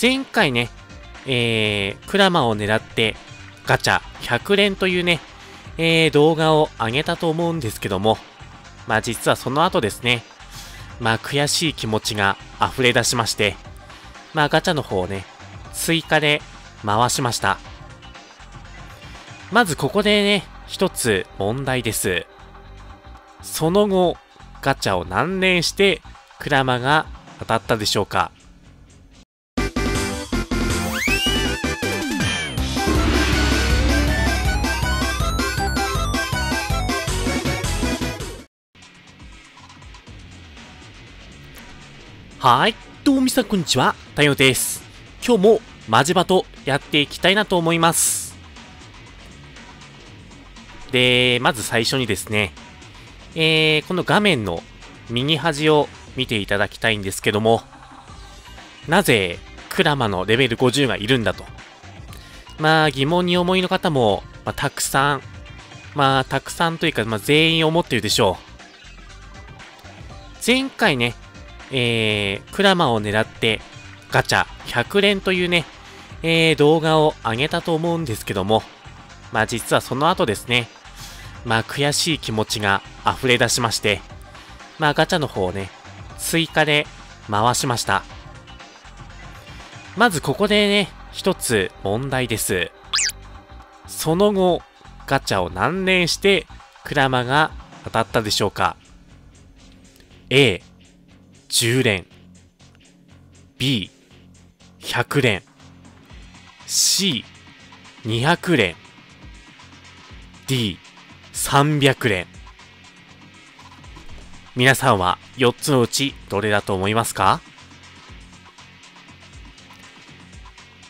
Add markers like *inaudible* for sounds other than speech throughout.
前回ね、えー、クラマを狙ってガチャ100連というね、えー、動画を上げたと思うんですけども、まあ実はその後ですね、まあ悔しい気持ちが溢れ出しまして、まあガチャの方をね、追加で回しました。まずここでね、一つ問題です。その後、ガチャを何連してクラマが当たったでしょうかはい。どうもみさんこんにちは。太陽です。今日もマジバとやっていきたいなと思います。で、まず最初にですね、えー、この画面の右端を見ていただきたいんですけども、なぜクラマのレベル50がいるんだと。まあ疑問に思いの方も、まあ、たくさん、まあたくさんというか、まあ、全員思ってるでしょう。前回ね、えー、クラマを狙ってガチャ100連というね、えー、動画を上げたと思うんですけども、まあ実はその後ですね、まあ悔しい気持ちが溢れ出しまして、まあガチャの方をね、追加で回しました。まずここでね、一つ問題です。その後、ガチャを何連してクラマが当たったでしょうか ?A、10連。B、100連。C、200連。D、300連。皆さんは4つのうちどれだと思いますか？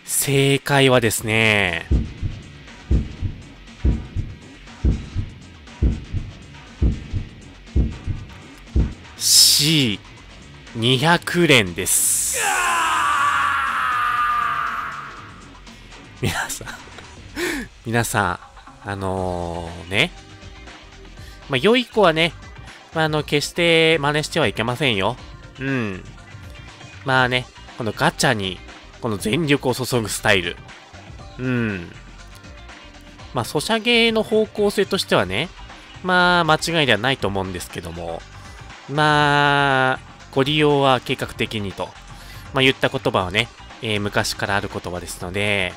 正解はですね、200連です。皆さん皆さん、あのー、ね。まあ、良い子はね、まあ、あの、決して真似してはいけませんよ。うん。まあね、このガチャに、この全力を注ぐスタイル。うん。まあ、ソシャゲの方向性としてはね、まあ、間違いではないと思うんですけども、まあ、ご利用は計画的にと、まあ、言った言葉はね、えー、昔からある言葉ですので、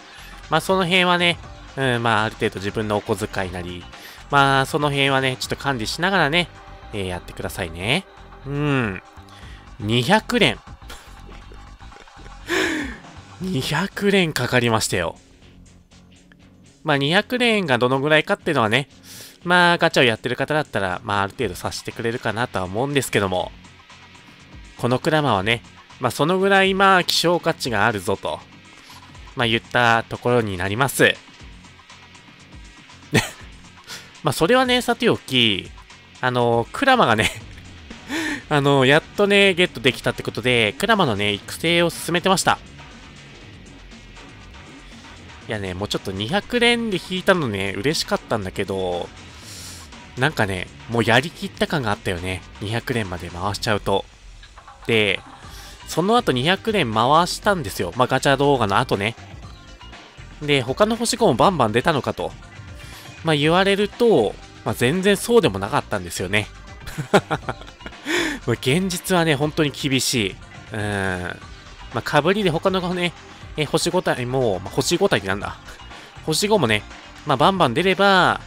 まあ、その辺はね、うん、まあ、ある程度自分のお小遣いなり、まあ、その辺はね、ちょっと管理しながらね、えー、やってくださいね。うん。200連。200連かかりましたよ。まあ、200連がどのぐらいかっていうのはね、まあ、ガチャをやってる方だったら、まあ、ある程度察してくれるかなとは思うんですけども、このクラマはね、まあそのぐらいまあ希少価値があるぞと、まあ言ったところになります。*laughs* まあそれはね、さておき、あの、クラマがね *laughs* あの、やっとね、ゲットできたってことで、クラマのね、育成を進めてました。いやね、もうちょっと200連で引いたのね、嬉しかったんだけど、なんかね、もうやりきった感があったよね。200連まで回しちゃうと。で、その後200年回したんですよ。まあ、ガチャ動画の後ね。で、他の星5もバンバン出たのかと。まあ、言われると、まあ、全然そうでもなかったんですよね。*laughs* 現実はね、本当に厳しい。うん。まあ、かぶりで他のね、え星5体も、まあ、星5体ってなんだ？星5もね、まあ、バンバン出れば、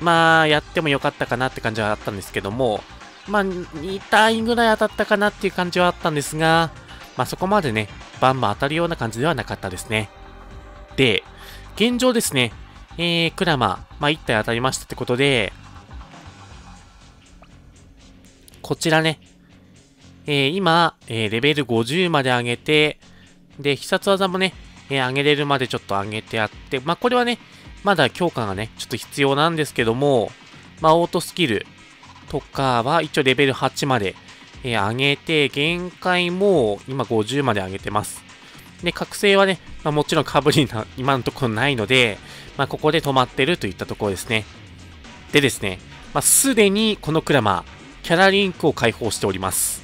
まあ、やってもよかったかなって感じはあったんですけども、まあ、2体ぐらい当たったかなっていう感じはあったんですが、まあそこまでね、バンバン当たるような感じではなかったですね。で、現状ですね、えー、クラマ、まあ1体当たりましたってことで、こちらね、えー、今、えー、レベル50まで上げて、で、必殺技もね、えー、上げれるまでちょっと上げてあって、まあこれはね、まだ強化がね、ちょっと必要なんですけども、まあオートスキル、とかは一応レベル8まで、えー、上げて、限界も今50まで上げてます。で、覚醒はね、まあ、もちろんかぶりな、今のところないので、まあ、ここで止まってるといったところですね。でですね、まあ、すでにこのクラマ、キャラリンクを開放しております。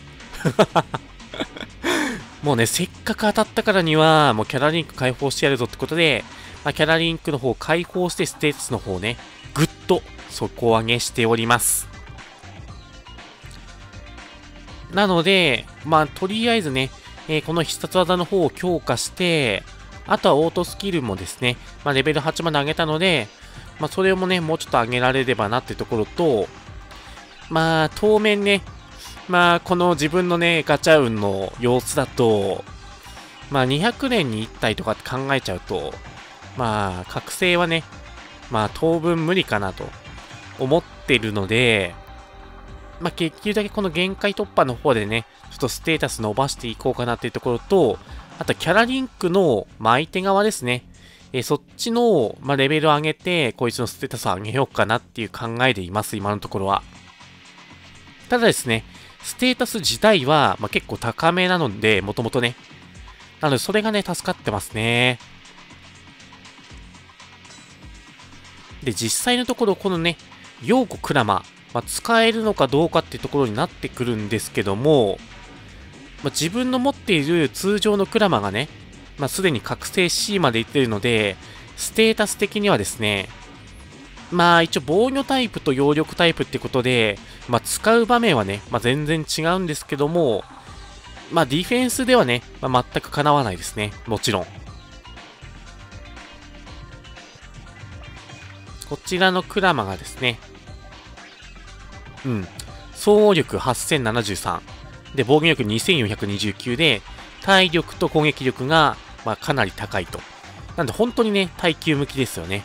*laughs* もうね、せっかく当たったからには、もうキャラリンク解放してやるぞってことで、まあ、キャラリンクの方を解放してステータスの方ね、ぐっと底上げしております。なので、まあ、とりあえずね、えー、この必殺技の方を強化して、あとはオートスキルもですね、まあ、レベル8まで上げたので、まあ、それもね、もうちょっと上げられればなってところと、まあ、当面ね、まあ、この自分のね、ガチャ運の様子だと、まあ、200年に1体とかって考えちゃうと、まあ、覚醒はね、まあ、当分無理かなと思ってるので、まあ、できるだけこの限界突破の方でね、ちょっとステータス伸ばしていこうかなっていうところと、あと、キャラリンクの、まあ、相手側ですね。えー、そっちの、まあ、レベルを上げて、こいつのステータスを上げようかなっていう考えでいます、今のところは。ただですね、ステータス自体は、まあ、結構高めなので、もともとね。なので、それがね、助かってますね。で、実際のところ、このね、陽子クラマ、まあ、使えるのかどうかっていうところになってくるんですけども、まあ、自分の持っている通常のクラマがね、まあ、すでに覚醒 C までいってるので、ステータス的にはですね、まあ一応防御タイプと揚力タイプってことで、まあ使う場面はね、まあ全然違うんですけども、まあディフェンスではね、まあ、全く叶わないですね。もちろん。こちらのクラマがですね、うん。総合力8073。で、防御力2429で、体力と攻撃力が、まあ、かなり高いと。なんで本当にね、耐久向きですよね。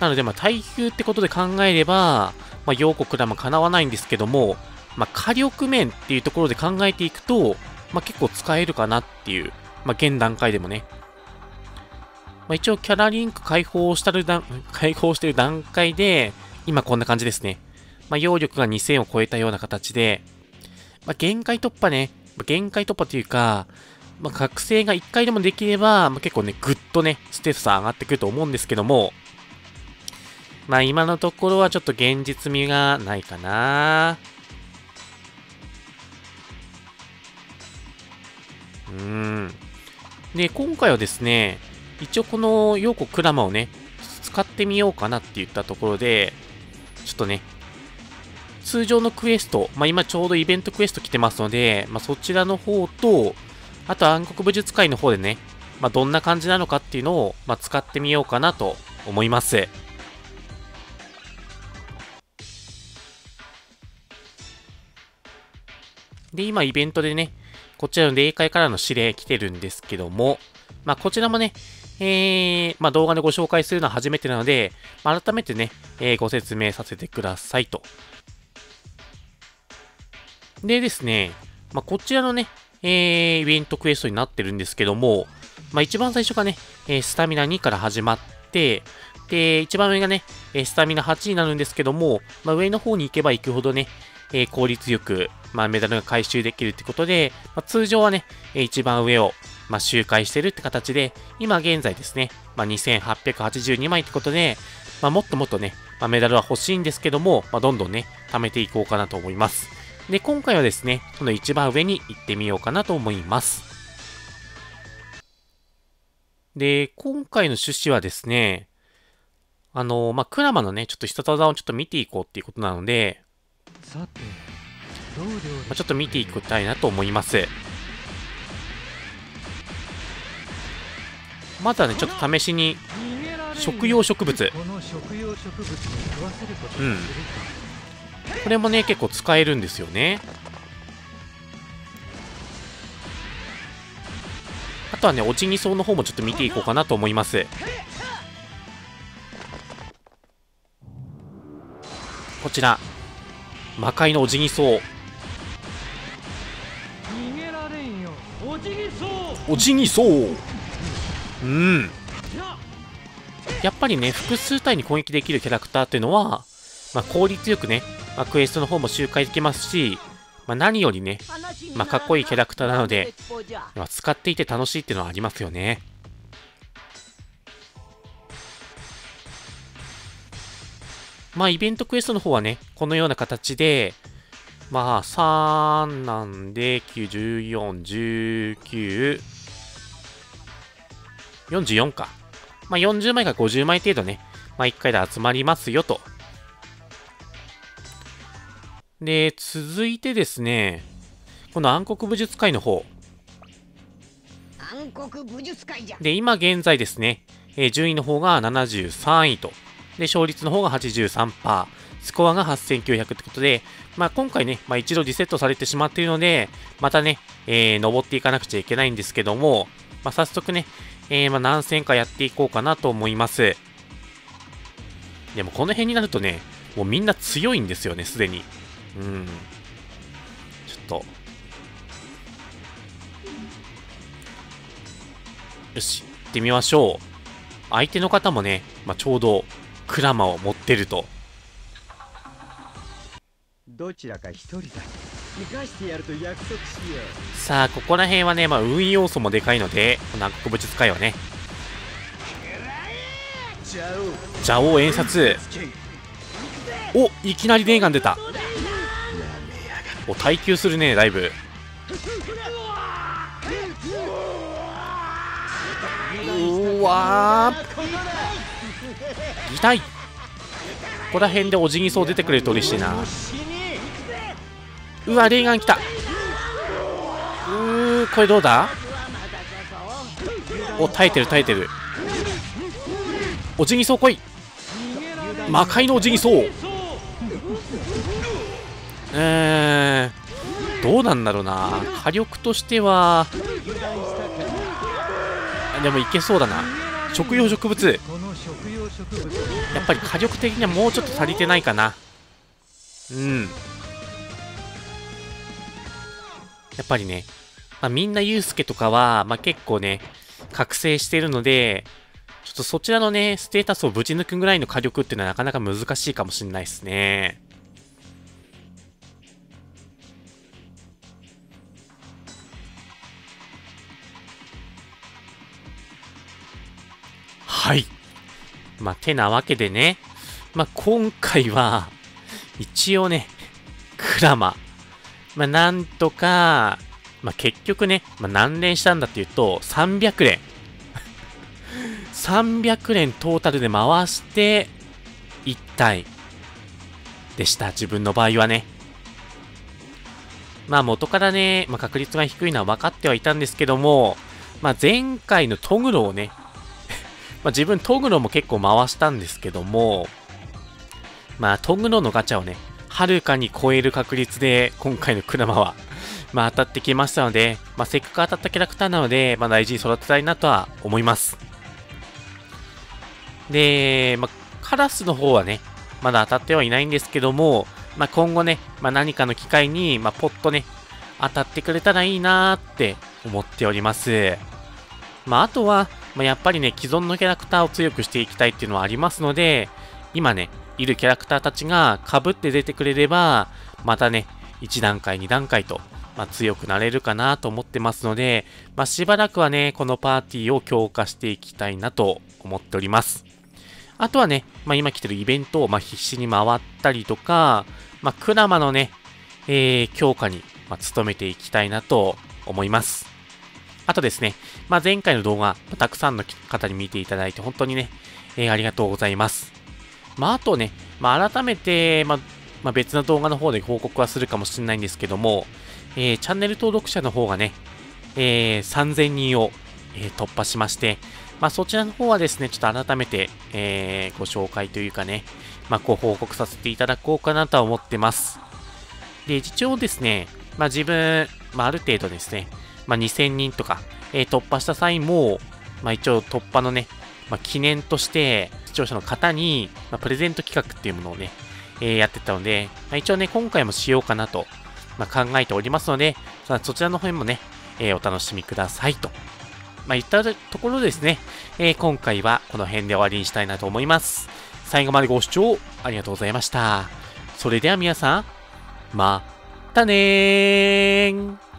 なので、まあ、耐久ってことで考えれば、まあ、陽国らも叶わないんですけども、まあ、火力面っていうところで考えていくと、まあ、結構使えるかなっていう、まあ、現段階でもね。まあ、一応、キャラリンク解放したる段、解放してる段階で、今こんな感じですね。まあ、揚力が2000を超えたような形で、まあ、限界突破ね、限界突破というか、まあ、覚醒が1回でもできれば、まあ、結構ね、ぐっとね、ステータス上がってくると思うんですけども、まあ今のところはちょっと現実味がないかな。うん。で、今回はですね、一応このヨーコクラマをね、使ってみようかなって言ったところで、ちょっとね、通常のクエスト、まあ今ちょうどイベントクエスト来てますので、まあそちらの方と、あと暗黒武術会の方でね、まあどんな感じなのかっていうのを、まあ使ってみようかなと思います。で、今イベントでね、こちらの霊界からの指令来てるんですけども、まあこちらもね、えー、まあ動画でご紹介するのは初めてなので、まあ、改めてね、えー、ご説明させてくださいと。でですね、まあこちらのね、えー、イベントクエストになってるんですけども、まあ一番最初がね、えスタミナ2から始まって、で、一番上がね、スタミナ8になるんですけども、まあ、上の方に行けば行くほどね、え効率よく、まあ、メダルが回収できるってことで、まあ、通常はね、一番上を、まあ、周回してるって形で、今現在ですね、まあ、2882枚ってことで、まあ、もっともっとね、まあ、メダルは欲しいんですけども、まあ、どんどんね、貯めていこうかなと思います。で、今回はですね、この一番上に行ってみようかなと思います。で、今回の趣旨はですね、あの、まあ、クラマのね、ちょっと必殺技をちょっと見ていこうっていうことなので、さてまあ、ちょっと見ていきたいなと思います。まずはねちょっと試しに食用植物。うんこれもね結構使えるんですよね。あとはねおちぎそうの方もちょっと見ていこうかなと思います。こちら。魔界のおじぎそう。おじぎそう。うん。やっぱりね複数体に攻撃できるキャラクターっていうのは、まあ、効率よくね、まあ、クエストの方も周回できますし、まあ、何よりね、まあ、かっこいいキャラクターなので、まあ、使っていて楽しいっていうのはありますよねまあ、イベントクエストの方はね、このような形で、まあ、3なんで、9、14、19、44か。まあ、40枚か50枚程度ね、まあ、1回で集まりますよと。で、続いてですね、この暗黒武術会の方。暗黒武術会じゃ。で、今現在ですね、えー、順位の方が73位と。で、勝率の方が83%。スコアが8900ってことで、まあ、今回ね、まあ、一度リセットされてしまっているので、またね、えー、登っていかなくちゃいけないんですけども、まあ、早速ね、えー、まあ、何戦かやっていこうかなと思います。でもこの辺になるとね、もうみんな強いんですよね、すでに。うん。ちょっと。よし、行ってみましょう。相手の方もね、まあ、ちょうどクラマを持ってると。どちらか一人だ生かしてやると約束しようさあここら辺はね、まあ、運要素もでかいのでこの暗黒物使いはね邪王演殺おいきなりレーガン出たお耐久するねだいぶうわ痛い。ここら辺でお辞儀そう出てくれると嬉しいな。うわレーガン来た。うーこれどうだ？お耐えてる耐えてる。お辞儀そう来い。魔界のお辞儀そう。えー、どうなんだろうな。火力としてはでもいけそうだな。食用植物。やっぱり火力的にはもうちょっと足りてないかな。うん。やっぱりね、まあ、みんなユうスケとかは、まあ、結構ね、覚醒してるので、ちょっとそちらのね、ステータスをぶち抜くぐらいの火力っていうのはなかなか難しいかもしれないですね。はい。まあ、てなわけでね、まあ、今回は、一応ね、クラマ、まあ、なんとか、まあ、結局ね、まあ、何連したんだっていうと、300連。*laughs* 300連トータルで回して、1体でした。自分の場合はね。まあ元からね、まあ、確率が低いのは分かってはいたんですけども、まあ前回のトグロをね、まあ自分トグロも結構回したんですけども、まあトグロのガチャをね、はるかに超える確率で、今回のクラマは、*laughs* まあ当たってきましたので、まあせっかく当たったキャラクターなので、まあ大事に育てたいなとは思います。で、まあカラスの方はね、まだ当たってはいないんですけども、まあ今後ね、まあ何かの機会に、まあポッとね、当たってくれたらいいなーって思っております。まああとは、まあ、やっぱりね、既存のキャラクターを強くしていきたいっていうのはありますので、今ね、いるキャラクターたちが被って出てくれれば、またね、1段階、2段階と、まあ、強くなれるかなと思ってますので、まあ、しばらくはね、このパーティーを強化していきたいなと思っております。あとはね、まあ、今来てるイベントをま必死に回ったりとか、まあ、クラマのね、えー、強化に、ま努めていきたいなと思います。あとですね、まあ、前回の動画、たくさんの方に見ていただいて本当にね、えー、ありがとうございます。まあ、あとね、まあ、改めて、まあ、まあ、別の動画の方で報告はするかもしれないんですけども、えー、チャンネル登録者の方がね、えー、3000人を、えー、突破しまして、まあ、そちらの方はですね、ちょっと改めて、えー、ご紹介というかね、まあ、ご報告させていただこうかなとは思ってます。で、一応ですね、まあ、自分、まあ、ある程度ですね、まあ、2000人とか、えー、突破した際も、まあ、一応突破のね、まあ、記念として、視聴者の方に、まあ、プレゼント企画っていうものをね、えー、やってたので、まあ、一応ね、今回もしようかなと、まあ、考えておりますので、そちらの方もね、えー、お楽しみくださいと。まあ、言ったところですね、えー、今回はこの辺で終わりにしたいなと思います。最後までご視聴ありがとうございました。それでは皆さん、またねー